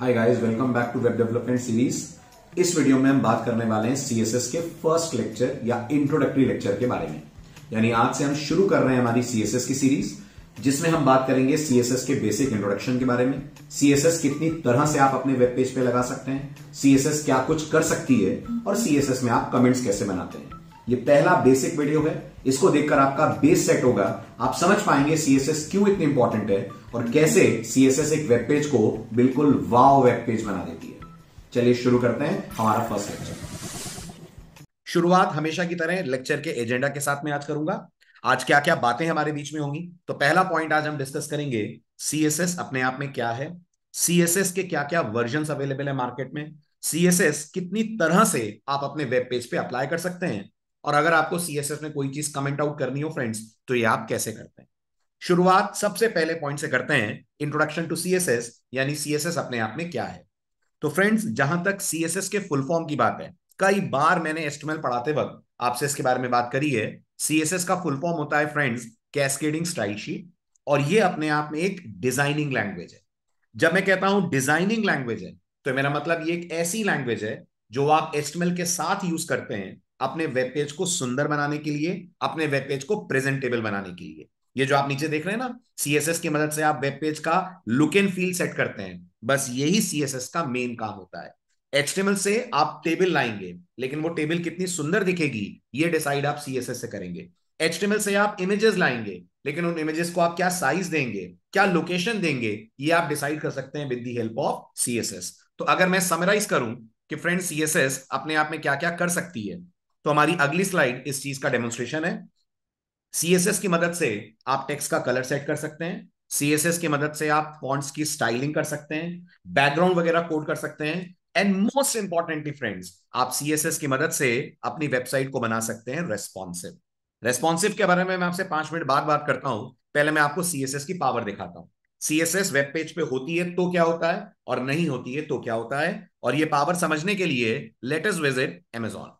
Hi guys welcome back to web development series इस video में हम बात करने वाले हैं सीएसएस के फ़र्स्ट लेक्चर या इंट्रोडक्टरी लेक्चर के बारे में। यानी आज से हम शुरू कर रहे हैं हमारी सीएसएस की सीरीज़ जिसमें हम बात करेंगे सीएसएस के बेसिक इंट्रोडक्शन के बारे में। सीएसएस कितनी तरह से आप अपने वेब पेज पे लगा सकते हैं सीएसएस क्या कुछ कर सकती है, और सीएसएस में आप कमेंट्स कैसे बनाते हैं। ये पहला बेसिक वीडियो है। इसको देखकर आपका बेस सेट होगा। आप समझ पाएँगे सीएसएस क्यों इतनी इंपॉर्टेंट है और कैसे सीएसएस एक वेब पेज को बिल्कुल वाव वेब पेज बना देती है। चलिए शुरू करते हैं हमारा फ़र्स्ट लेक्चर शुरुआत हमेशा की तरह लेक्चर के एजेंडा के साथ में आज करूँगा। आज क्या क्या बातें हमारे बीच में होंगी? तो पहला पॉइंट आज हम डिस्कस करेंगे सीएसएस अपने आप में क्या है? सीएसएस के क्या क्या वर्जन अवेलेबल है मार्केट में? सीएसएस कितनी तरह से आप अपने वेब पेज पे अप्लाई कर सकते हैं? और अगर आपको सीएसएस में कोई चीज़ कमेंट आउट करनी हो फ्रेंड्स तो ये आप कैसे करते हैं? शुरुआत सबसे पहले पॉइंट से करते हैं इंट्रोडक्शन टू सीएसएस यानी सीएसएस अपने आप में क्या है? तो फ्रेंड्स जहाँ तक सीएसएस के फुल फॉर्म की बात है, कई बार मैंने एस्टिमल पढ़ाते वक्त आपसे इसके बारे में बात करी है सीएसएस का फुल फॉर्म होता है फ्रेंड्स कैस्केडिंग स्टाइल शीट और ये अपने आप में एक डिज़ाइनिंग लैंग्वेज है। जब मैं कहता हूँ डिज़ाइनिंग लैंग्वेज है तो मेरा मतलब ये एक ऐसी लैंग्वेज है, जो आप एस्टिमल के साथ यूज़ करते हैं अपने वेब पेज को सुंदर बनाने के लिए, अपने वेब पेज को प्रेजेंटेबल बनाने के लिए। ये जो आप नीचे देख रहे हैं ना सीएसएस की मदद से आप वेब पेज का लुक एंड फील सेट करते हैं। बस यही सीएसएस का मेन काम होता है। एचटीएमएल से आप टेबल लाएँगे, लेकिन वो टेबल कितनी सुंदर दिखेगी, ये डिसाइड आप सीएसएस से करेंगे। एचटीएमएल से आप इमेजेस लाएँगे, लेकिन उन इमेजेस को आप क्या साइज़ देंगे, क्या लोकेशन देंगे, ये आप डिसाइड कर सकते हैं with the help of CSS तो अगर मैं समराइज करूँ कि फ्रेंड सीएसएस अपने आप में क्या क्या कर सकती है तो हमारी अगली स्लाइड इस चीज़ का डेमोन्स्ट्रेशन है। सीएसएस की मदद से आप टेक्स्ट का कलर सेट कर सकते हैं। सीएसएस की मदद से आप फॉन्ट्स की स्टाइलिंग कर सकते हैं। बैकग्राउंड वगैरह कोड कर सकते हैं। एंड मोस्ट इंपॉर्टेंटली फ्रेंड्स आप सीएसएस की मदद से अपनी वेबसाइट को बना सकते हैं रेस्पॉन्सिव रेस्पॉन्सिव के बारे में मैं आपसे पाँच मिनट बाद बात करता हूँ। पहले मैं आपको सीएसएस की पावर दिखाता हूँ। सीएसएस वेब पेज पे होती है तो क्या होता है? और नहीं होती है तो क्या होता है? और ये पावर समझने के लिए लेटेस्ट विज़िट एमेजॉन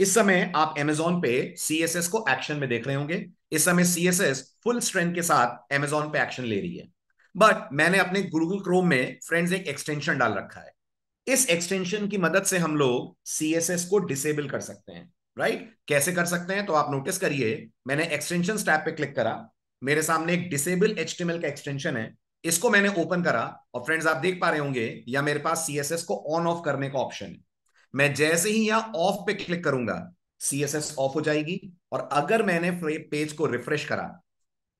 इस समय आप एमेजोन पे सीएसएस को एक्शन में देख रहे होंगे। इस समय सीएसएस फुल स्ट्रेंथ के साथ एमेजोन पे एक्शन ले रही है। बट मैंने अपने गूगल क्रोम में फ्रेंड्स एक एक्सटेंशन डाल रखा है। इस एक्सटेंशन की मदद से हम लोग सीएसएस को डिसेबल कर सकते हैं राइट right? कैसे कर सकते हैं? तो आप नोटिस करिए, मैंने एक्सटेंशन टैब पे क्लिक करा। मेरे सामने एक डिसेबल एच का एक्सटेंशन है। इसको मैंने ओपन करा और फ्रेंड्स आप देख पा रहे होंगे या मेरे पास सीएसएस को ऑन ऑफ़ करने का ऑप्शन है। मैं जैसे ही यहाँ ऑफ़ पे क्लिक करूँगा सीएसएस ऑफ़ हो जाएगी। और अगर मैंने पेज को रिफ्रेश करा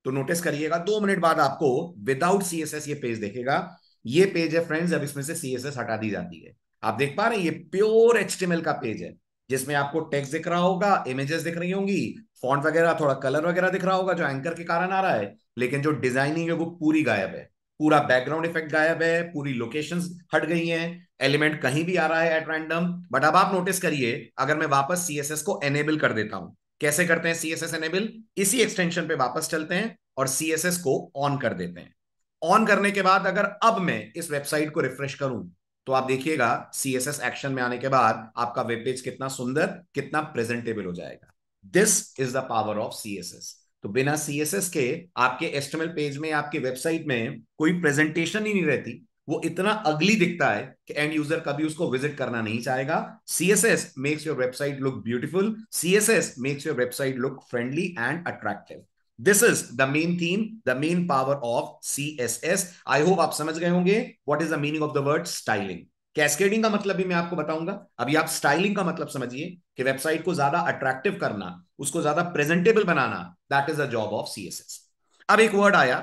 तो नोटिस करिएगा, दो मिनट बाद आपको विदाउट सीएसएस ये पेज देखेगा। ये पेज है फ्रेंड्स अब इसमें से सीएसएस हटा दी जाती है। आप देख पा रहे हैं, ये प्योर एचटीएमएल का पेज है, जिसमें आपको टेक्स्ट दिख रहा होगा इमेजेस दिख रही होंगी फॉन्ट वगैरह, थोड़ा कलर वगैरह दिख रहा होगा, जो एंकर के कारण आ रहा है, लेकिन जो डिज़ाइनिंग है, वो पूरी गायब है। पूरा बैकग्राउंड इफ़ेक्ट गायब है, पूरी लोकेशंस हट गई हैं एलिमेंट कहीं भी आ रहा है एट रैंडम बट अब आप नोटिस करिए, अगर मैं वापस सीएसएस को एनेबल कर देता हूँ, कैसे करते हैं सीएसएस एनेबल इसी एक्सटेंशन पे वापस चलते हैं और सीएसएस को ऑन कर देते हैं। ऑन करने के बाद अगर अब मैं इस वेबसाइट को रिफ्रेश करूँ तो आप देखिएगा सीएसएस एक्शन में आने के बाद आपका वेब पेज कितना सुंदर, कितना प्रेजेंटेबल हो जाएगा। This is the power of CSS तो बिना सीएसएस के आपके एस्टिमल पेज में, आपके वेबसाइट में कोई प्रेजेंटेशन ही नहीं रहती। वो इतना अगली दिखता है कि एंड यूज़र कभी उसको विज़िट करना नहीं चाहेगा। CSS makes your website look beautiful CSS makes your website look friendly and attractive this is the main theme the main power of C S S I hope आप समझ गए होंगे what is the meaning of the word styling cascading का मतलब भी मैं आपको बताऊँगा। अभी आप स्टाइलिंग का मतलब समझिए कि वेबसाइट को ज़्यादा अट्रैक्टिव करना, उसको ज़्यादा presentable banana that is the job of CSS अब एक वर्ड आया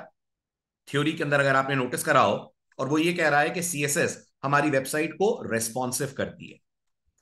थ्योरी के अंदर अगर आपने नोटिस करा हो, और वो ये कह रहा है कि सीएसएस हमारी वेबसाइट को रेस्पॉन्सिव करती है।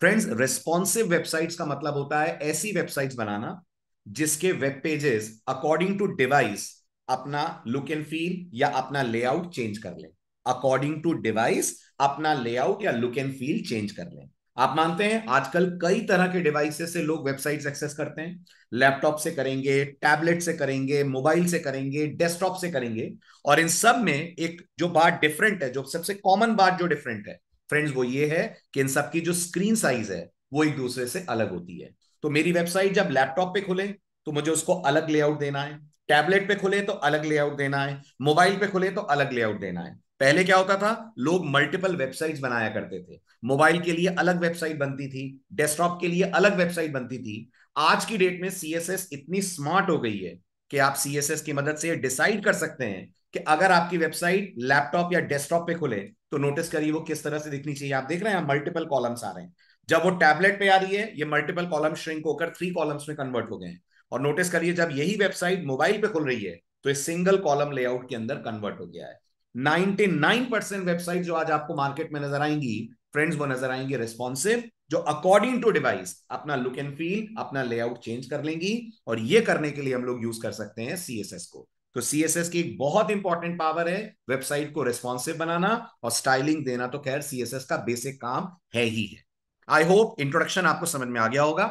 फ्रेंड्स रेस्पॉन्सिव वेबसाइट्स का मतलब होता है ऐसी वेबसाइट्स बनाना, जिसके web pages according to device अपना लुक एंड फील या अपना लेआउट चेंज कर ले। अकॉर्डिंग टू डिवाइस अपना लेआउट या लुक एंड फील चेंज कर लें। आप मानते हैं, आजकल कई तरह के डिवाइसेस से लोग वेबसाइट्स एक्सेस करते हैं। लैपटॉप से करेंगे टैबलेट से करेंगे मोबाइल से करेंगे डेस्कटॉप से करेंगे। और इन सब में एक जो बात डिफरेंट है, जो सबसे कॉमन बात जो डिफरेंट है फ्रेंड्स वो ये है कि इन सब की जो स्क्रीन साइज़ है, वो एक दूसरे से अलग होती है। तो मेरी वेबसाइट जब लैपटॉप पे खुले तो मुझे उसको अलग लेआउट देना है। टैबलेट पे खुले तो अलग लेआउट देना है। मोबाइल पे खुले तो अलग लेआउट देना है। पहले क्या होता था? लोग मल्टीपल वेबसाइट्स बनाया करते थे। मोबाइल के लिए अलग वेबसाइट बनती थी डेस्कटॉप के लिए अलग वेबसाइट बनती थी। आज की डेट में सीएसएस इतनी स्मार्ट हो गई है कि आप सीएसएस की मदद से डिसाइड कर सकते हैं कि अगर आपकी वेबसाइट लैपटॉप या डेस्कटॉप पे खुले तो नोटिस करिए वो किस तरह से दिखनी चाहिए। आप देख रहे हैं मल्टीपल कॉलम्स आ रहे हैं। जब वो टैबलेट पे आ रही है, ये मल्टीपल कॉलम श्रिंक होकर थ्री कॉलम्स में कन्वर्ट हो गए हैं। और नोटिस करिए, जब यही वेबसाइट मोबाइल पे खुल रही है तो सिंगल कॉलम लेआउट के अंदर कन्वर्ट हो गया है। 99 वेबसाइट जो आज आपको मार्केट में नज़र आएँगी, फ्रेंड्स वो नज़र आएँगी रिस्पॉन्सिव जो अकॉर्डिंग टू डिवाइस अपना लुक एंड फील अपना लेआउट चेंज कर लेंगी और ये करने के लिए हम लोग यूज़ कर सकते हैं सीएसएस को। तो सीएसएस की एक बहुत इंपॉर्टेंट पावर है वेबसाइट को रेस्पॉन्सिव बनाना और स्टाइलिंग देना तो खैर सीएसएस का बेसिक काम है ही है। आई होप इंट्रोडक्शन आपको समझ में आ गया होगा।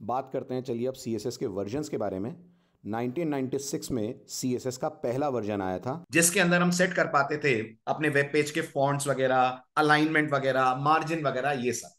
बात करते हैं, चलिए अब सीएसएस के वर्जन के बारे में। 1996 में CSS का पहला वर्जन आया था। जिसके अंदर हम सेट कर पाते थे अपने वेब पेज के फॉन्ट्स वगैरह अलाइनमेंट वगैरह मार्जिन वगैरह, ये सब।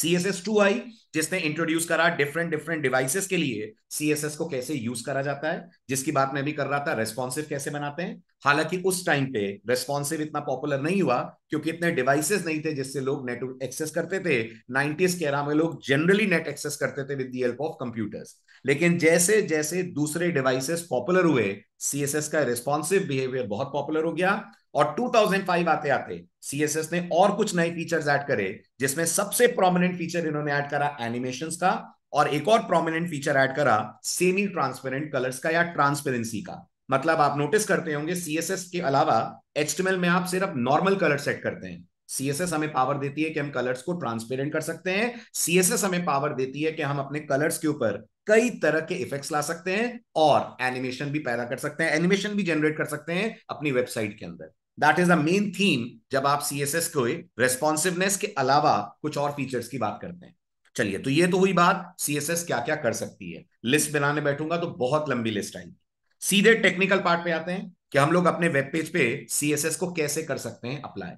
सी एस एस टू आई जिसने इंट्रोड्यूस करा डिफरेंट डिफरेंट डिवाइसेस के लिए सीएसएस को कैसे यूज़ करा जाता है, जिसकी बात मैं भी कर रहा था रेस्पॉन्सिव कैसे बनाते हैं। हालाँकि उस टाइम पे रेस्पॉन्सिव इतना पॉपुलर नहीं हुआ, क्योंकि इतने डिवाइसेस नहीं थे जिससे लोग नेट एक्सेस करते थे। नाइनटीज के एरा में लोग जनरली नेट एक्सेस करते थे with the help of computers लेकिन जैसे जैसे दूसरे डिवाइसेस पॉपुलर हुए सीएसएस का रेस्पॉन्सिव बिहेवियर बहुत पॉपुलर हो गया। और 2005 आते आते सीएसएस ने और कुछ नए फीचर्स ऐड करे, जिसमें सबसे प्रोमिनेंट फीचर इन्होंने ऐड करा एनिमेशंस का, और एक और प्रोमिनेंट फीचर ऐड करा सेमी ट्रांसपेरेंट कलर्स का या ट्रांसपेरेंसी का। मतलब आप नोटिस करते होंगे सीएसएस के अलावा एचटीएमएल में आप सिर्फ़ नॉर्मल कलर सेट करते हैं। सीएसएस हमें पावर देती है कि हम कलर्स को ट्रांसपेरेंट कर सकते हैं। सीएसएस हमें पावर देती है कि हम अपने कलर्स के ऊपर कई तरह के इफेक्ट्स ला सकते हैं और एनिमेशन भी पैदा कर सकते हैं एनिमेशन भी जनरेट कर सकते हैं अपनी वेबसाइट के अंदर। That is the main theme जब आप सीएसएस को रेस्पॉन्सिवनेस के अलावा कुछ और फीचर्स की बात करते हैं। चलिए तो ये तो हुई बात सीएसएस क्या क्या कर सकती है। लिस्ट बनाने बैठूँगा तो बहुत लंबी लिस्ट आएगी। सीधे टेक्निकल पार्ट पे आते हैं कि हम लोग अपने वेब पेज पे सीएसएस को कैसे कर सकते हैं अप्लाई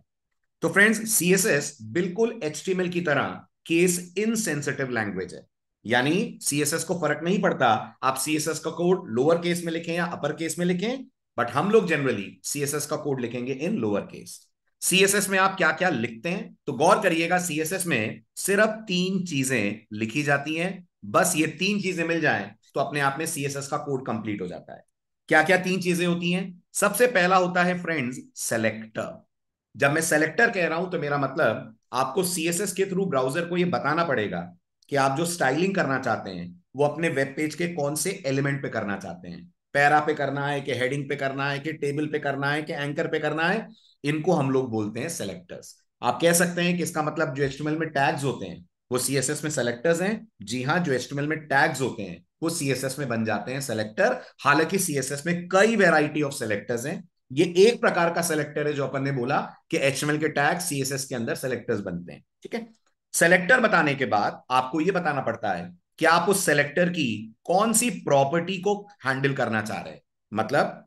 तो फ्रेंड्स सीएसएस बिल्कुल एचटीएमएल की तरह केस इनसेंसिटिव लैंग्वेज है। यानी सीएसएस को फ़र्क नहीं पड़ता, आप सीएसएस का कोड लोअर केस में लिखें या अपर केस में लिखें बट हम लोग जनरली सीएसएस का कोड लिखेंगे इन लोअर केस सीएसएस में आप क्या क्या लिखते हैं? तो गौर करिएगा सीएसएस में सिर्फ़ तीन चीज़ें लिखी जाती हैं। बस ये तीन चीज़ें मिल जाएँ तो अपने आप में सीएसएस का कोड कंप्लीट हो जाता है। क्या क्या तीन चीज़ें होती हैं? सबसे पहला होता है फ्रेंड्स सेलेक्टर जब मैं सेलेक्टर कह रहा हूँ तो मेरा मतलब आपको सीएसएस के थ्रू ब्राउज़र को यह बताना पड़ेगा कि आप जो स्टाइलिंग करना चाहते हैं, वो अपने वेब पेज के कौन से एलिमेंट पे करना चाहते हैं। पैरा पे करना है, कि हेडिंग पे करना है, कि टेबल पे करना है, कि एंकर पे करना है, इनको हम लोग बोलते हैं सेलेक्टर्स आप कह सकते हैं कि इसका मतलब जो एस्टमल में टैग्स होते हैं, वो सीएसएस में सेलेक्टर्स हैं। जी हाँ जो एस्टमल में टैग्स होते हैं, वो सीएसएस में बन जाते हैं सेलेक्टर हालाँकि सीएसएस में कई वेराइटी ऑफ़ सेलेक्टर्स हैं। ये एक प्रकार का सेलेक्टर है जो अपन ने बोला कि एचएमएल के टैग सीएसएस के अंदर सेलेक्टर्स बनते हैं। ठीक है? सेलेक्टर बताने के बाद आपको ये बताना पड़ता है कि आप उस सेलेक्टर की कौन सी प्रॉपर्टी को हैंडल करना चाह रहे हैं? मतलब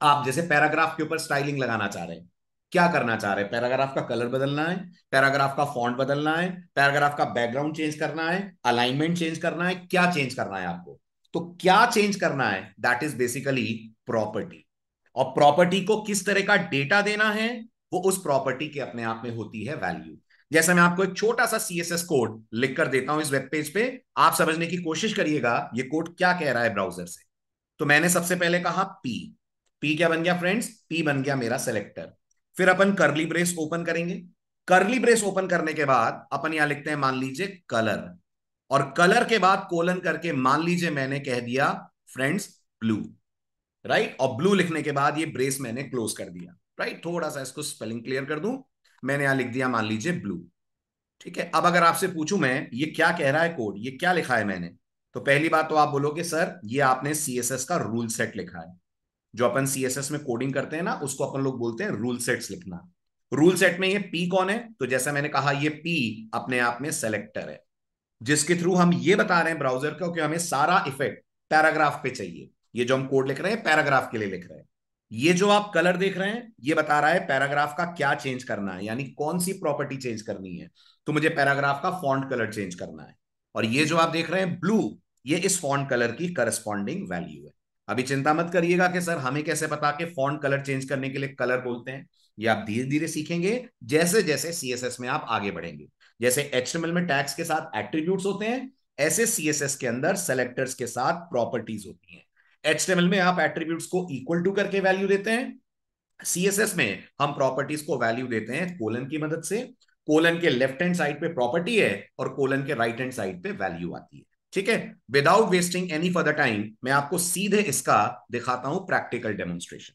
आप जैसे पैराग्राफ के ऊपर स्टाइलिंग लगाना चाह रहे हैं। क्या करना चाह रहे हैं? पैराग्राफ का कलर बदलना है पैराग्राफ का फॉन्ट बदलना है पैराग्राफ का बैकग्राउंड चेंज करना है अलाइनमेंट चेंज करना है, क्या चेंज करना है आपको? तो क्या चेंज करना है? दैट इज़ बेसिकली प्रॉपर्टी और प्रॉपर्टी को किस तरह का डेटा देना है? वो उस प्रॉपर्टी के अपने आप में होती है वैल्यू जैसे मैं आपको एक छोटा सा सीएसएस कोड लिख कर देता हूँ इस वेब पेज पे, आप समझने की कोशिश करिएगा, ये कोड क्या कह रहा है ब्राउज़र से। तो मैंने सबसे पहले कहा पी पी क्या बन गया फ्रेंड्स पी बन गया मेरा सेलेक्टर फिर अपन करली ब्रेस ओपन करेंगे। करली ब्रेस ओपन करने के बाद अपन यहाँ लिखते हैं, मान लीजिए कलर और कलर के बाद कोलन करके मान लीजिए मैंने कह दिया फ्रेंड्स ब्लू राइट और ब्लू लिखने के बाद ये ब्रेस मैंने क्लोज कर दिया। राइट थोड़ा सा इसको स्पेलिंग क्लियर कर दूँ। मैंने यहाँ लिख दिया मान लीजिए ब्लू ठीक है? अब अगर आपसे पूछूँ मैं, ये क्या कह रहा है कोड ये क्या लिखा है मैंने? तो पहली बात तो आप बोलोगे, सर, ये आपने सीएसएस का रूल सेट लिखा है। जो अपन सीएसएस में कोडिंग करते हैं ना, उसको अपन लोग बोलते हैं रूल सेट्स लिखना। रूल सेट में ये पी कौन है? तो जैसा मैंने कहा, ये पी अपने आप में सेलेक्टर है। जिसके थ्रू हम ये बता रहे हैं ब्राउज़र को कि हमें सारा इफ़ेक्ट पैराग्राफ पे चाहिए। ये जो हम कोड लिख रहे हैं पैराग्राफ के लिए लिख रहे हैं। ये जो आप कलर देख रहे हैं, ये बता रहा है पैराग्राफ का क्या चेंज करना है, यानी कौन सी प्रॉपर्टी चेंज करनी है। तो मुझे पैराग्राफ का फॉन्ट कलर चेंज करना है। और ये जो आप देख रहे हैं ब्लू ये इस फॉन्ट कलर की करस्पॉन्डिंग वैल्यू है। अभी चिंता मत करिएगा कि सर, हमें कैसे पता कि फॉन्ट कलर चेंज करने के लिए कलर बोलते हैं? ये आप धीरे धीरे सीखेंगे जैसे जैसे सीएसएस में आप आगे बढ़ेंगे। जैसे एचटीएमएल में टैक्स के साथ एट्रीब्यूट्स होते हैं, ऐसे सीएसएस के अंदर सेलेक्टर्स के साथ प्रॉपर्टीज़ होती हैं। एचटीएमएल में आप एट्रीब्यूट्स को इक्वल टू करके वैल्यू देते हैं। सीएसएस में हम प्रॉपर्टीज़ को वैल्यू देते हैं कोलन की मदद से। कोलन के लेफ़्ट हैंड साइड पे प्रॉपर्टी है और कोलन के राइट हैंड साइड पे वैल्यू आती है। ठीक है? Without wasting any further time मैं आपको सीधे इसका दिखाता हूँ प्रैक्टिकल डेमोन्स्ट्रेशन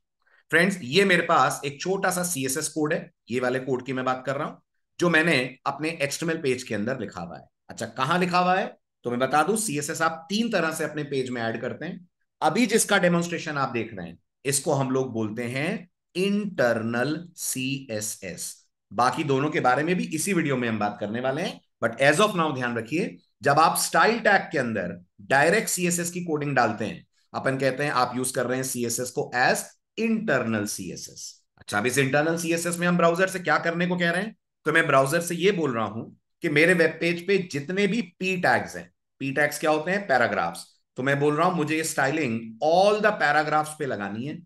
फ्रेंड्स ये मेरे पास एक छोटा सा सीएसएस कोड है। ये वाले कोड की मैं बात कर रहा हूँ, जो मैंने अपने एक्सटर्नल पेज के अंदर लिखा हुआ है। अच्छा कहाँ लिखा हुआ है? तो मैं बता दूँ सीएसएस आप तीन तरह से अपने पेज में ऐड करते हैं। अभी जिसका डेमोन्स्ट्रेशन आप देख रहे हैं, इसको हम लोग बोलते हैं इंटरनल सीएसएस बाकी दोनों के बारे में भी इसी वीडियो में हम बात करने वाले हैं बट एज ऑफ़ नाउ ध्यान रखिए, जब आप स्टाइल टैग के अंदर डायरेक्ट सीएसएस की कोडिंग डालते हैं, अपन कहते हैं आप यूज़ कर रहे हैं सीएसएस को एज इंटरनल सीएसएस अच्छा अब इस इंटरनल सीएसएस में हम ब्राउज़र से क्या करने को कह रहे हैं? तो मैं ब्राउज़र से ये बोल रहा हूँ कि मेरे वेब पेज पे जितने भी पी टैग्स हैं पी टैग्स क्या होते हैं? पैराग्राफ्स तो मैं बोल रहा हूँ, मुझे ये स्टाइलिंग ऑल द पैराग्राफ्स पे लगानी है।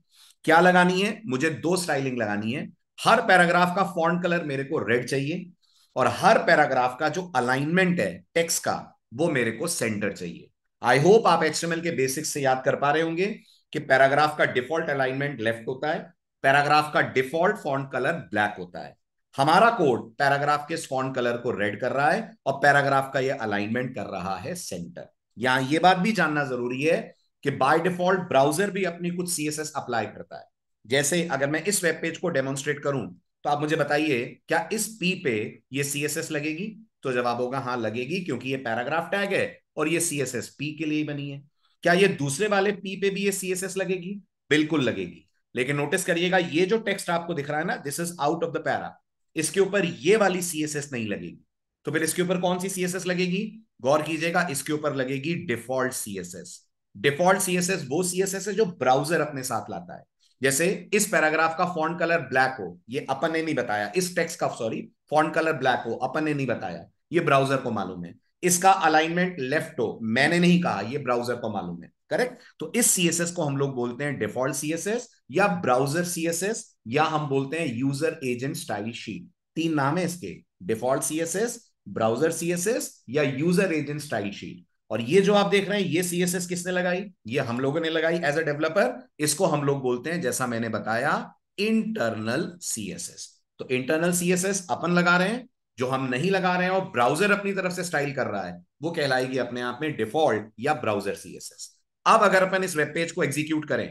क्या लगानी है? मुझे दो स्टाइलिंग लगानी है। हर पैराग्राफ का फॉन्ट कलर मेरे को रेड चाहिए और हर पैराग्राफ का जो अलाइनमेंट है टेक्स्ट का, वो मेरे को सेंटर चाहिए। आई होप आप एचटीएमएल के बेसिक्स से याद कर पा रहे होंगे कि पैराग्राफ का डिफ़ॉल्ट अलाइनमेंट लेफ़्ट होता है पैराग्राफ का डिफ़ॉल्ट फॉन्ट कलर ब्लैक होता है। हमारा कोड पैराग्राफ के फॉन्ट कलर को रेड कर रहा है और पैराग्राफ का ये अलाइनमेंट कर रहा है सेंटर यहाँ ये बात भी जानना ज़रूरी है कि बाय डिफ़ॉल्ट ब्राउज़र भी अपनी कुछ सीएसएस अप्लाई करता है। जैसे अगर मैं इस वेब पेज को डेमोन्स्ट्रेट करूँ तो आप मुझे बताइए, क्या इस पी पे ये सीएसएस लगेगी? तो जवाब होगा हाँ लगेगी, क्योंकि ये पैराग्राफ टैग है और ये सीएसएस पी के लिए बनी है। क्या ये दूसरे वाले पी पे भी ये सीएसएस लगेगी? बिल्कुल लगेगी। लेकिन नोटिस करिएगा, ये जो टेक्स्ट आपको दिख रहा है ना this is out of the para इसके ऊपर ये वाली सीएसएस नहीं लगेगी। तो फिर इसके ऊपर कौन सी सीएसएस लगेगी? गौर कीजिएगा, इसके ऊपर लगेगी डिफ़ॉल्ट सीएसएस डिफ़ॉल्ट सीएसएस वो सीएसएस है जो ब्राउज़र अपने साथ लाता है। जैसे इस पैराग्राफ का फॉन्ट कलर ब्लैक हो, ये अपन ने नहीं बताया। इस टेक्स्ट का सॉरी फॉन्ट कलर ब्लैक हो, अपन ने नहीं बताया। ये ब्राउज़र को मालूम है। इसका अलाइनमेंट लेफ़्ट हो, मैंने नहीं कहा, ये ब्राउज़र को मालूम है। करेक्ट तो इस सीएसएस को हम लोग बोलते हैं डिफ़ॉल्ट सीएसएस या ब्राउज़र सीएसएस या हम बोलते हैं यूज़र एजेंट स्टाइल शीट तीन नाम है इसके। डिफ़ॉल्ट सीएसएस ब्राउज़र सीएसएस या यूज़र एजेंट स्टाइल शीट और ये जो आप देख रहे हैं, ये सीएसएस किसने लगाई? ये हम लोगों ने लगाई एज अ डेवलपर इसको हम लोग बोलते हैं, जैसा मैंने बताया इंटरनल सीएसएस तो इंटरनल सीएसएस अपन लगा रहे हैं। जो हम नहीं लगा रहे हैं और ब्राउज़र अपनी तरफ़ से स्टाइल कर रहा है, वो कहलाएगी अपने आप में डिफ़ॉल्ट या ब्राउज़र सीएसएस अब अगर अपन इस वेब पेज को एग्जीक्यूट करें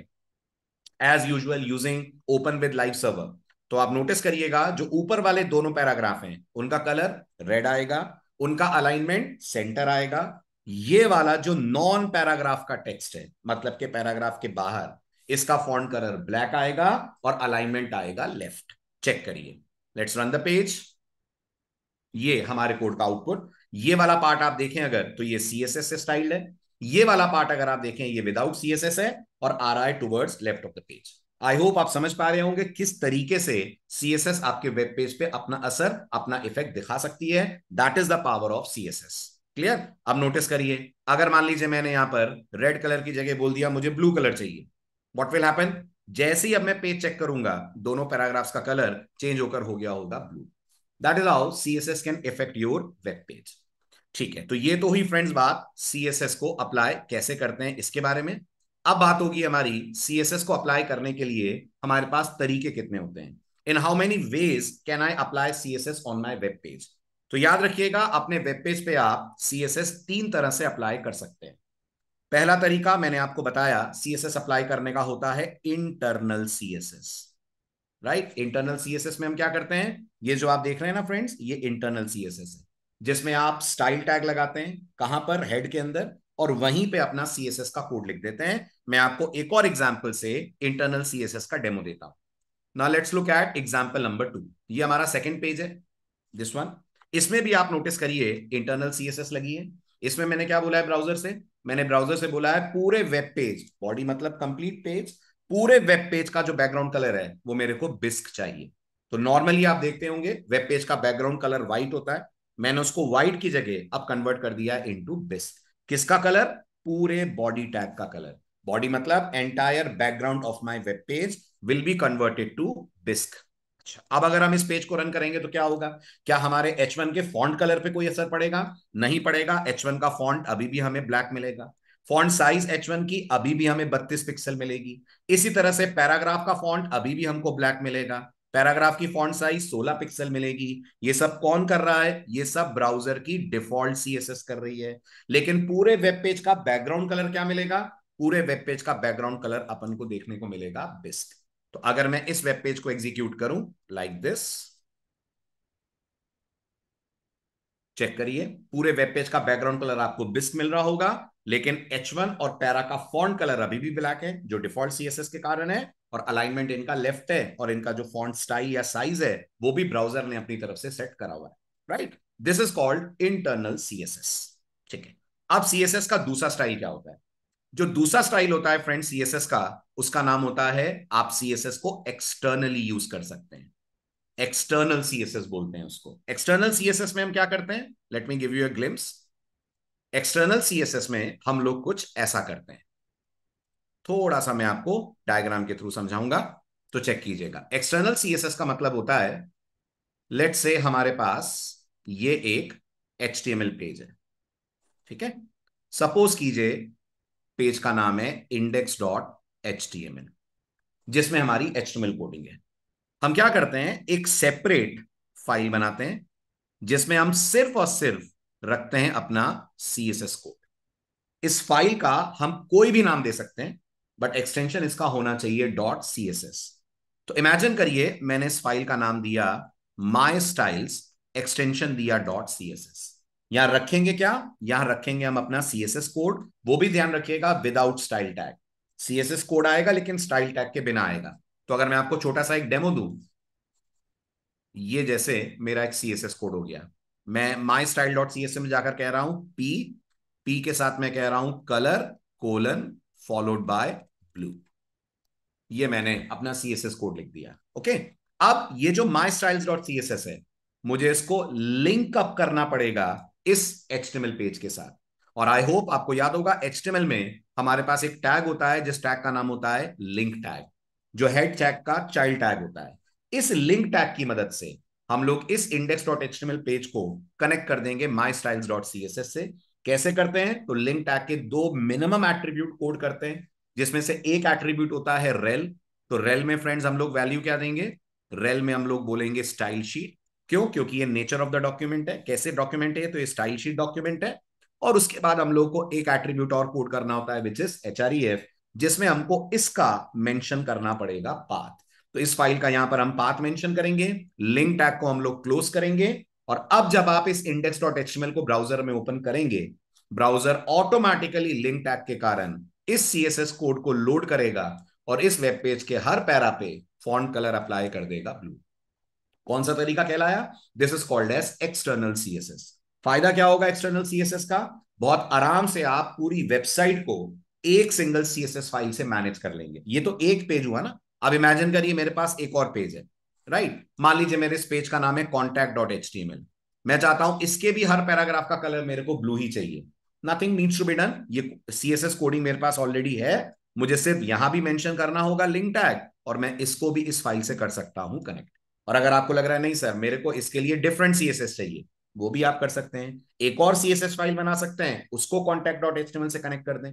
as usual using open with live server तो आप नोटिस करिएगा, जो ऊपर वाले दोनों पैराग्राफ हैं, उनका कलर रेड आएगा, उनका अलाइनमेंट सेंटर आएगा। ये वाला जो नॉन पैराग्राफ का टेक्स्ट है मतलब के पैराग्राफ के बाहर, इसका फॉन्ट कलर ब्लैक आएगा और अलाइनमेंट आएगा लेफ़्ट चेक करिए। लेट्स रन द पेज ये हमारे कोड का आउटपुट ये वाला पार्ट आप देखें अगर तो ये सी एस एस से स्टाइल्ड है। ये वाला पार्ट अगर आप देखें, ये विदाउट सी एस एस है और आ रहा है towards left of the page I hope आप समझ पा रहे होंगे किस तरीके से सी एस एस आपके वेब पेज पे अपना असर, अपना इफ़ेक्ट दिखा सकती है। That is the power of C S S clear अब नोटिस करिए। अगर मान लीजिए मैंने यहाँ पर रेड कलर की जगह बोल दिया, मुझे ब्लू कलर चाहिए। वॉट विल हैपन जैसे ही अब मैं पेज चेक करूँगा, दोनों पैराग्राफ्स का कलर चेंज होकर हो गया होगा blue that is how CSS can effect your web page ठीक है तो ये तो ही फ्रेंड्स बात सीएसएस को अप्लाई कैसे करते हैं इसके बारे में। अब बात होगी हमारी सीएसएस को अप्लाई करने के लिए हमारे पास तरीके कितने होते हैं? In how many ways can I apply CSS on my web page तो याद रखिएगा, अपने वेब पेज पे आप सीएसएस तीन तरह से अप्लाई कर सकते हैं। पहला तरीका मैंने आपको बताया सीएसएस अप्लाई करने का होता है internal CSS right internal CSS में हम क्या करते हैं? ये जो आप देख रहे हैं ना फ्रेंड्स ये इंटरनल सीएसएस है। जिसमें आप स्टाइल टैग लगाते हैं, कहाँ पर? हेड के अंदर। और वहीं पे अपना सीएसएस का कोड लिख देते हैं। मैं आपको एक और एग्ज़ाम्पल से इंटरनल सीएसएस का डेमो देता हूँ। ना let's look at example number two ये हमारा सेकेंड पेज है दिस वन इसमें भी आप नोटिस करिए इंटरनल सीएसएस लगी है। इसमें मैंने क्या बोला है ब्राउज़र से? मैंने ब्राउज़र से बोला है पूरे वेब पेज बॉडी मतलब कंप्लीट पेज पूरे वेब पेज का जो बैकग्राउंड कलर है, वो मेरे को बिस्क चाहिए। तो नॉर्मली आप देखते होंगे वेब पेज का बैकग्राउंड कलर व्हाइट होता है। मैंने उसको व्हाइट की जगह अब कन्वर्ट कर दिया इनटू बिस्क किसका कलर? पूरे बॉडी टैग का कलर। बॉडी मतलब entire background of my web page will be converted to अच्छा अब अगर हम इस पेज को रन करेंगे तो क्या होगा? क्या हमारे H1 के फॉन्ट कलर पे कोई असर पड़ेगा? नहीं पड़ेगा। H1 का फॉन्ट अभी भी हमें ब्लैक मिलेगा। फॉन्ट साइज़ H1 की अभी भी हमें 32 पिक्सल मिलेगी। इसी तरह से पैराग्राफ का फॉन्ट अभी भी हमको ब्लैक मिलेगा। पैराग्राफ की फॉन्ट साइज़ 16 पिक्सल मिलेगी। ये सब कौन कर रहा है? ये सब ब्राउज़र की डिफ़ॉल्ट सीएसएस कर रही है। लेकिन पूरे वेब पेज का बैकग्राउंड कलर क्या मिलेगा? पूरे वेब पेज का बैकग्राउंड कलर अपन को देखने को मिलेगा बिस्क तो अगर मैं इस वेब पेज को एग्जीक्यूट करूँ, लाइक दिस, चेक करिए, पूरे वेब पेज का बैकग्राउंड कलर आपको बिस्क मिल रहा होगा। लेकिन H1 और पैरा का फॉन्ट कलर अभी भी ब्लैक है, जो डिफ़ॉल्ट सीएसएस के कारण है, और अलाइनमेंट इनका लेफ़्ट है, और इनका जो फॉन्ट स्टाइल या साइज़ है, वो भी ब्राउज़र ने अपनी तरफ़ से सेट करा हुआ है right this is called internal CSS ठीक है? अब सीएसएस का दूसरा स्टाइल क्या होता है? जो दूसरा स्टाइल होता है फ्रेंड सीएसएस का, उसका नाम होता है, आप सीएसएस को एक्सटर्नली यूज़ कर सकते हैं। एक्सटर्नल सीएसएस बोलते हैं उसको। एक्सटर्नल सीएसएस में हम क्या करते हैं? Let me give you a glimpse external CSS में हम लोग कुछ ऐसा करते हैं। थोड़ा सा मैं आपको डायग्राम के थ्रू समझाऊँगा तो चेक कीजिएगा। एक्सटर्नल सीएसएस का मतलब होता है लेट से हमारे पास ये एक एचटीएमएल पेज है, ठीक है? सपोज़ कीजिए पेज का नाम है इंडेक्स डॉट एच जिसमें हमारी एच कोडिंग है। हम क्या करते हैं? एक सेपरेट फ़ाइल बनाते हैं, जिसमें हम सिर्फ़ और सिर्फ़ रखते हैं अपना सीएसएस कोड इस फ़ाइल का हम कोई भी नाम दे सकते हैं बट एक्सटेंशन इसका होना चाहिए डॉट सी एस एस तो इमेजिन करिए, मैंने इस फ़ाइल का नाम दिया माई स्टाइल्स एक्सटेंशन दिया डॉट सी एस एस यहाँ रखेंगे क्या? यहाँ रखेंगे हम अपना सी एस एस कोड वो भी ध्यान रखिएगा without style tag C S S code आएगा, लेकिन स्टाइल टैग के बिना आएगा. तो अगर मैं आपको छोटा सा एक डेमो दू, ये जैसे मेरा एक सी एस एस कोड हो गया. मैं my style dot C S में जाकर कह रहा हूँ पी पी के साथ मैं कह रहा हूँ colour colon followed by blue ये मैंने अपना सी एस एस कोड लिख दिया ओके अब ये जो my styles dot C S S है, मुझे इसको लिंक अप करना पड़ेगा इस एच पेज के साथ। और आई होप आपको याद होगा एच में हमारे पास एक टैग होता है, जिस टैग का नाम होता है लिंक टैग जो हेड टैग का चाइल्ड टैग होता है। इस लिंक टैग की मदद से हम लोग इस इंडेक्स डॉट एच पेज को कनेक्ट कर देंगे my styles dot C. S S से कैसे करते हैं? तो लिंक टैग के दो मिनिमम एट्रीब्यूट कोड करते हैं, जिसमें से एक एट्रीब्यूट होता है रेल तो रेल में फ्रेंड्स हम लोग वैल्यू क्या देंगे? रेल में हम लोग बोलेंगे स्टाइल शीट क्यों? क्योंकि ये नेचर ऑफ़ द डॉक्यूमेंट है। कैसे डॉक्यूमेंट है? तो ये स्टाइल शीट डॉक्यूमेंट है। और उसके बाद हम लोग को एक एट्रीब्यूट और कोड करना होता है विच इज़ एच जिसमें हमको इसका मेंशन करना पड़ेगा पाथ तो इस फ़ाइल का यहाँ पर हम पाथ मेंशन करेंगे, लिंक टैग को हम लोग क्लोज करेंगे, और अब जब आप इस इंडेक्स डॉट एच को ब्राउज़र में ओपन करेंगे, ब्राउज़र ऑटोमेटिकली लिंक टैग के कारण इस सीएसएस कोड को लोड करेगा और इस वेब पेज के हर पैरा पे फॉन्ट कलर अप्लाई कर देगा ब्लू कौन सा तरीका कहलाया? This is called as external CSS फ़ायदा क्या होगा एक्सटर्नल सीएसएस का? बहुत आराम से आप पूरी वेबसाइट को एक सिंगल सीएसएस फ़ाइल से मैनेज कर लेंगे। ये तो एक पेज हुआ ना? अब इमेजिन करिए मेरे पास एक और पेज है राइट मान लीजिए मेरे इस पेज का नाम है contact dot H T M L मैं चाहता हूँ इसके भी हर पैराग्राफ का कलर मेरे को ब्लू ही चाहिए। Nothing needs to be done ये सी एस एस कोडिंग मेरे पास ऑलरेडी है। मुझे सिर्फ़ यहाँ भी मेंशन करना होगा लिंक टैग और मैं इसको भी इस फ़ाइल से कर सकता हूँ कनेक्ट और अगर आपको लग रहा है, नहीं सर मेरे को इसके लिए डिफरेंट सीएसएस चाहिए, वो भी आप कर सकते हैं। एक और सीएसएस फ़ाइल बना सकते हैं, उसको कॉन्टैक्ट डॉट एच से कनेक्ट कर दें।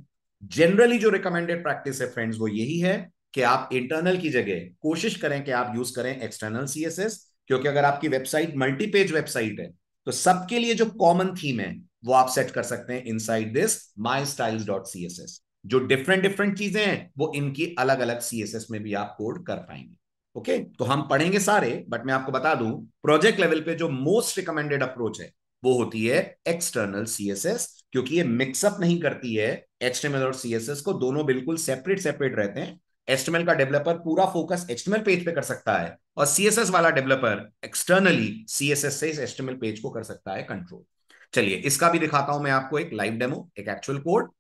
जनरली जो रिकमेंडेड प्रैक्टिस है फ्रेंड्स वो यही है। कि आप इंटरनल की जगह कोशिश करें कि आप यूज़ करें एक्सटर्नल सीएसएस क्योंकि अगर आपकी वेबसाइट मल्टी पेज वेबसाइट है तो सबके लिए जो कॉमन थीम है, वो आप सेट कर सकते हैं inside this my styles dot C S S जो डिफरेंट डिफरेंट चीज़ें हैं, वो इनकी अलग अलग सी एस एस में भी आप कोड कर पाएँगे। ओके? तो हम पढ़ेंगे सारे बट मैं आपको बता दूँ प्रोजेक्ट लेवल पे जो मोस्ट रिकमेंडेड अप्रोच है, वो होती है एक्सटर्नल सीएसएस क्योंकि ये मिक्सअप नहीं करती है एक्सटर्नल और सीएसएस को दोनों बिल्कुल सेपरेट सेपरेट रहते हैं। एचटीएमएल का डेवलपर पूरा फोकस एचटीएमएल पेज पे कर सकता है और सीएसएस वाला डेवलपर एक्सटर्नली सीएसएस से इस एचटीएमएल पेज को कर सकता है कंट्रोल चलिए, इसका भी दिखाता हूँ मैं आपको एक लाइव डेमो एक actual code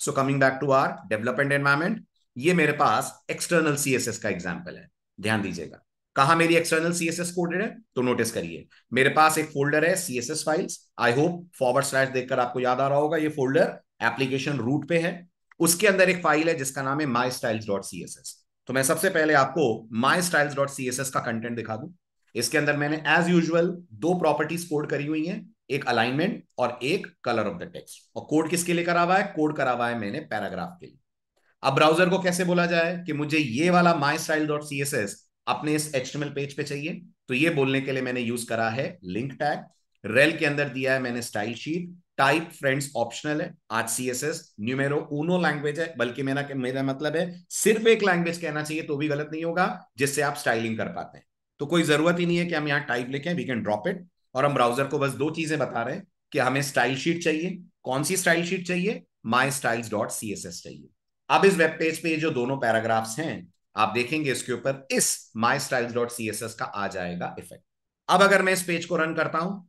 so coming back to our development environment ये मेरे पास एक्सटर्नल सीएसएस का एग्जांपल है। ध्यान दीजिएगा। कहा मेरी एक्सटर्नल सीएसएस कोडेड है? तो नोटिस करिए। मेरे पास एक फोल्डर है CSS files I hope forward slash देखकर आपको याद आ रहा होगा, ये फोल्डर एप्लीकेशन रूट पे है। उसके अंदर एक फ़ाइल है जिसका नाम है my styles dot C S S तो मैं सबसे पहले आपको my styles dot C S S का कंटेंट दिखा दूँ। इसके अंदर मैंने एज यूजल दो प्रॉपर्टीज़ कोड करी हुई हैं, एक अलाइनमेंट और एक कलर ऑफ़ द टेक्स्ट और कोड किसके लिए करा हुआ है? कोड करा हुआ है मैंने पैराग्राफ के लिए। अब ब्राउज़र को कैसे बोला जाए कि मुझे ये वाला my style dot C S S अपने इस एचटीएमएल पेज पे चाहिए? तो ये बोलने के लिए मैंने यूज़ करा है लिंक टैग रेल के अंदर दिया है मैंने style sheet type friends optional है, आज C S S numero uno language है, बल्कि मेरा मेरा मतलब है, सिर्फ़ एक लैंग्वेज कहना चाहिए तो भी गलत नहीं होगा, जिससे आप स्टाइलिंग कर पाते हैं। तो कोई ज़रूरत ही नहीं है कि हम यहाँ टाइप लिखें वी कैन ड्रॉप इट और हम ब्राउज़र को बस दो चीज़ें बता रहे हैं कि हमें स्टाइल शीट चाहिए, कौन सी स्टाइल शीट चाहिए? My styles dot C S S चाहिए। अब इस वेब पेज पे जो दोनों पैराग्राफ्स हैं, आप देखेंगे इसके ऊपर इस my styles dot C S S का आ जाएगा इफ़ेक्ट अब अगर मैं इस पेज को रन करता हूँ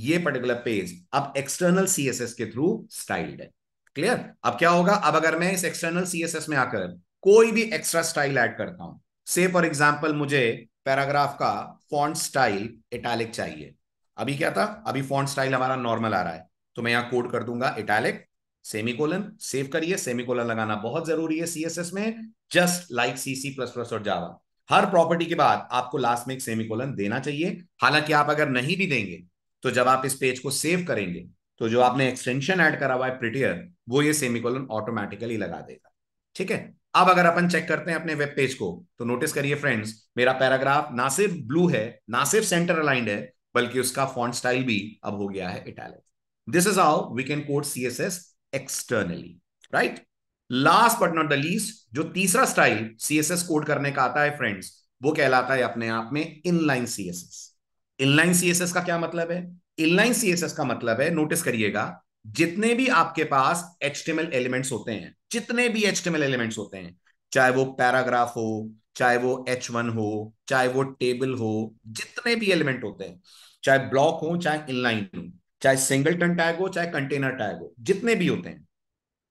ये पर्टिकुलर पेज अब एक्सटर्नल सी एस एस के थ्रू स्टाइल्ड है। क्लियर अब क्या होगा? अब अगर मैं इस एक्सटर्नल सी एस एस में आकर कोई भी एक्स्ट्रा स्टाइल ऐड करता हूँ से फॉर एग्ज़ाम्पल मुझे पैराग्राफ का फॉन्ट स्टाइल इटैलिक चाहिए। अभी क्या था? अभी फॉन्ट स्टाइल हमारा नॉर्मल आ रहा है। तो मैं यहाँ कोड कर दूँगा इटैलिक सेमिकोलन सेव करिए। सेमिकोलन लगाना बहुत ज़रूरी है सीएसएस में। Just like C C plus plus और जावा हर प्रॉपर्टी के बाद आपको लास्ट में एक सेमिकोलन देना चाहिए। हालाँकि आप अगर नहीं भी देंगे तो जब आप इस पेज को सेव करेंगे तो जो आपने एक्सटेंशन ऐड करा हुआ है प्रिटियर वो ये सेमिकोलन ऑटोमेटिकली लगा देगा। ठीक है? अब अगर अपन चेक करते हैं अपने वेब पेज को तो नोटिस करिए फ्रेंड्स मेरा पैराग्राफ ना सिर्फ़ ब्लू है, ना सिर्फ़ सेंटर अलाइंड है, बल्कि उसका फॉन्ट स्टाइल भी अब हो गया है italic this is how we can code C S S externally right last but not the least जो तीसरा स्टाइल सीएसएस कोड करने का आता है फ्रेंड्स वो कहलाता है अपने आप में इनलाइन सीएसएस इनलाइन सीएसएस का क्या मतलब है? इनलाइन सीएसएस का मतलब है नोटिस करिएगा, जितने भी आपके पास एचटीएमएल एलिमेंट्स होते हैं, जितने भी एचटीएमएल एलिमेंट्स होते हैं, चाहे वो पैराग्राफ हो, चाहे वो एच वन हो, चाहे वो टेबल हो, जितने भी एलिमेंट होते हैं, चाहे ब्लॉक हो, चाहे इनलाइन हो, चाहे सिंगलटन टैग हो, चाहे कंटेनर टैग हो, जितने भी होते हैं,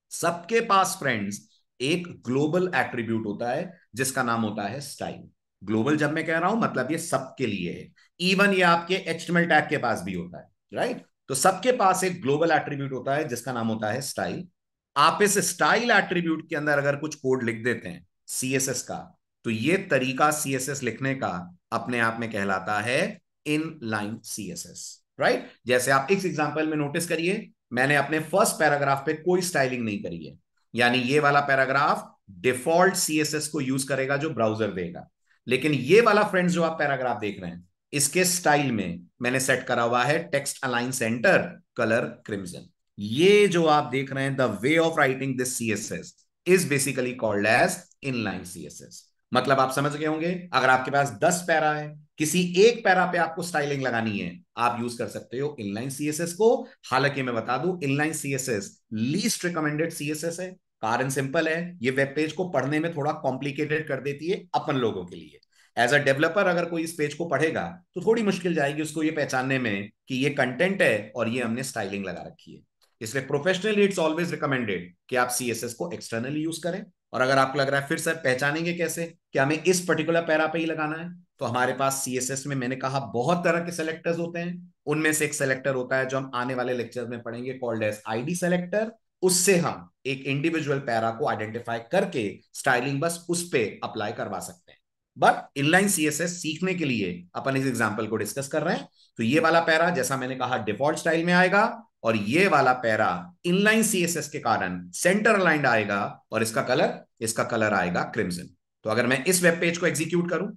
सबके पास फ्रेंड्स एक ग्लोबल एट्रीब्यूट होता है, जिसका नाम होता है स्टाइल ग्लोबल जब मैं कह रहा हूँ मतलब ये सबके लिए है। इवन ये आपके एचटीएमएल टैग के पास भी होता है राइट right? तो सबके पास एक ग्लोबल एट्रीब्यूट होता है, जिसका नाम होता है स्टाइल आप इस स्टाइल एट्रीब्यूट के अंदर अगर कुछ कोड लिख देते हैं सीएसएस का तो ये तरीका सीएसएस लिखने का अपने आप में कहलाता है इन लाइन सीएसएस राइट जैसे आप इस एग्ज़ाम्पल में नोटिस करिए, मैंने अपने फ़र्स्ट पैराग्राफ पे कोई स्टाइलिंग नहीं करी है। यानी ये वाला पैराग्राफ डिफ़ॉल्ट सीएसएस को यूज़ करेगा जो ब्राउज़र देगा। लेकिन ये वाला फ्रेंड्स जो आप पैराग्राफ देख रहे हैं, इसके स्टाइल में मैंने सेट करा हुआ है text align centre colour crimson ये जो आप देख रहे हैं the way of writing this CSS is basically called as inline CSS मतलब आप समझ गए होंगे, अगर आपके पास दस पैरा है, किसी एक पैरा पे आपको स्टाइलिंग लगानी है, आप यूज़ कर सकते हो इनलाइन सीएसएस को। हालाँकि मैं बता दूँ inline CSS least recommended CSS है कारण सिंपल है, ये वेब पेज को पढ़ने में थोड़ा कॉम्प्लिकेटेड कर देती है अपन लोगों के लिए। एज अ डेवलपर अगर कोई इस पेज को पढ़ेगा तो थोड़ी मुश्किल जाएगी उसको ये पहचानने में कि ये कंटेंट है और ये हमने स्टाइलिंग लगा रखी है। इसलिए प्रोफेशनली इट्स ऑलवेज रिकमेंडेड कि आप सीएसएस को एक्सटर्नली यूज़ करें और अगर आपको लग रहा है फिर सर पहचानेंगे कैसे कि हमें इस पर्टिकुलर पैरा पे ही लगाना है तो हमारे पास सीएसएस में मैंने कहा बहुत तरह के सेलेक्टर्स होते हैं। उनमें से एक सेलेक्टर होता है जो हम आने वाले लेक्चर में पढ़ेंगे कॉल्ड एज आईडी सेलेक्टर उससे हम एक इंडिविजुअल पैरा को आइडेंटिफाई करके स्टाइलिंग बस उस पर अप्लाई करवा सकते हैं। बट इनलाइन सीएसएस सीखने के लिए अपन इस एग्ज़ाम्पल को डिस्कस कर रहे हैं। तो ये वाला पैरा, जैसा मैंने कहा डिफ़ॉल्ट स्टाइल में आएगा और ये वाला पैरा इनलाइन सीएसएस के कारण सेंटर अलाइंड आएगा और इसका कलर इसका कलर आएगा क्रिम्सन तो अगर मैं इस वेब पेज को एग्जीक्यूट करूँ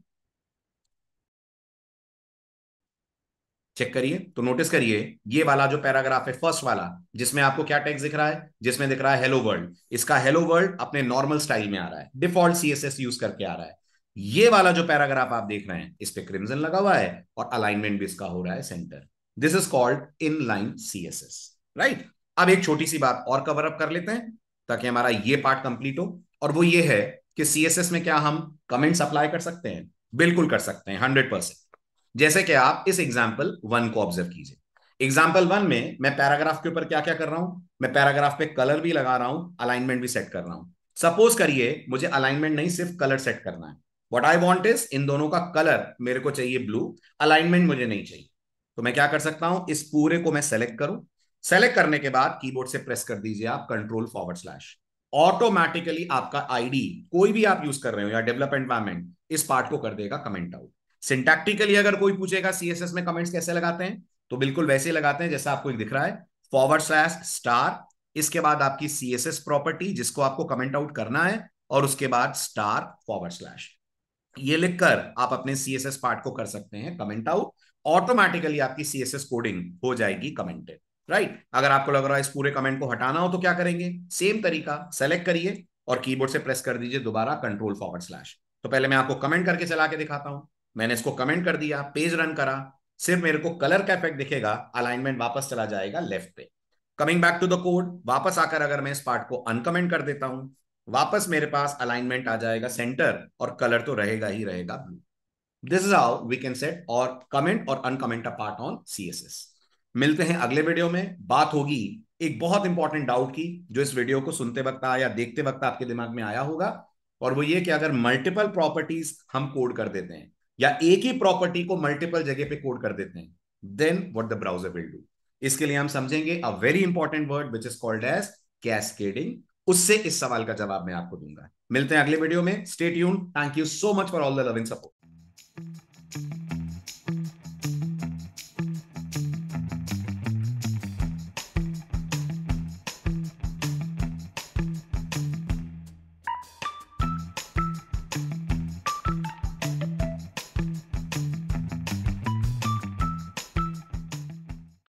चेक करिए तो नोटिस करिए, ये वाला जो पैराग्राफ है फ़र्स्ट वाला, जिसमें आपको क्या टेक्स्ट दिख रहा है? जिसमें दिख रहा है हेलो वर्ल्ड इसका हेलो वर्ल्ड अपने नॉर्मल स्टाइल में आ रहा है। डिफ़ॉल्ट सीएसएस यूज़ करके आ रहा है। ये वाला जो पैराग्राफ आप देख रहे हैं, इस पे क्रिम्सन लगा हुआ है और अलाइनमेंट भी इसका हो रहा है centre this is called inline C S S right अब एक छोटी सी बात और कवर अप कर लेते हैं, ताकि हमारा ये पार्ट कंप्लीट हो। और वो ये है कि सीएसएस में क्या हम कमेंट्स अप्लाई कर सकते हैं? बिल्कुल कर सकते हैं हंड्रेड परसेंट जैसे कि आप इस एग्ज़ाम्पल वन को ऑब्ज़र्व कीजिए। एग्ज़ाम्पल वन में मैं पैराग्राफ के ऊपर क्या क्या कर रहा हूँ? मैं पैराग्राफ पे कलर भी लगा रहा हूँ अलाइनमेंट भी सेट कर रहा हूँ। सपोज़ करिए, मुझे अलाइनमेंट नहीं, सिर्फ़ कलर सेट करना है। वट आई वॉन्ट इज़ इन दोनों का कलर मेरे को चाहिए ब्लू अलाइनमेंट मुझे नहीं चाहिए। तो मैं क्या कर सकता हूँ? इस पूरे को मैं सेलेक्ट करूँ। सेलेक्ट करने के बाद कीबोर्ड से प्रेस कर दीजिए आप कंट्रोल फॉरवर्ड स्लैश ऑटोमेटिकली आपका आईडी कोई भी आप यूज़ कर रहे हो या डेवलप एनवायरमेंट इस पार्ट को कर देगा कमेंट आउट सिंटैक्टिकली अगर कोई पूछेगा सीएसएस में कमेंट्स कैसे लगाते हैं तो बिल्कुल वैसे ही लगाते हैं, जैसा आपको एक दिख रहा है। फॉरवर्ड स्लैश स्टार इसके बाद आपकी सीएसएस प्रॉपर्टी जिसको आपको कमेंट आउट करना है, और उसके बाद स्टार फॉरवर्ड स्लैश ये लिखकर आप अपने सीएसएस पार्ट को कर सकते हैं कमेंट आउट ऑटोमेटिकली आपकी सीएसएस कोडिंग हो जाएगी कमेंटेड राइट अगर आपको लग रहा है इस पूरे कमेंट को हटाना हो तो क्या करेंगे? सेम तरीका सेलेक्ट करिए और कीबोर्ड से प्रेस कर दीजिए दोबारा कंट्रोल फॉरवर्ड स्लैश तो पहले मैं आपको कमेंट करके चला के दिखाता हूँ। मैंने इसको कमेंट कर दिया पेज रन करा, सिर्फ़ मेरे को कलर का इफ़ेक्ट दिखेगा अलाइनमेंट वापस चला जाएगा लेफ़्ट पे। Coming back to the code वापस आकर अगर मैं इस पार्ट को अनकमेंट कर देता हूँ, वापस मेरे पास अलाइनमेंट आ जाएगा सेंटर और कलर तो रहेगा ही रहेगा। Blue this is how we can set और कमेंट और uncomment a part on CSS मिलते हैं अगले वीडियो में। बात होगी एक बहुत इंपॉर्टेंट डाउट की, जो इस वीडियो को सुनते वक्त या देखते वक्त आपके दिमाग में आया होगा, और वो ये कि अगर मल्टीपल प्रॉपर्टीज़ हम कोड कर देते हैं या एक ही प्रॉपर्टी को मल्टीपल जगह पे कोड कर देते हैं then what the browser will do इसके लिए हम समझेंगे a very important word which is called as cascading उससे इस सवाल का जवाब मैं आपको दूँगा। मिलते हैं अगले वीडियो में। स्टेट यून thank you so much for all the loving support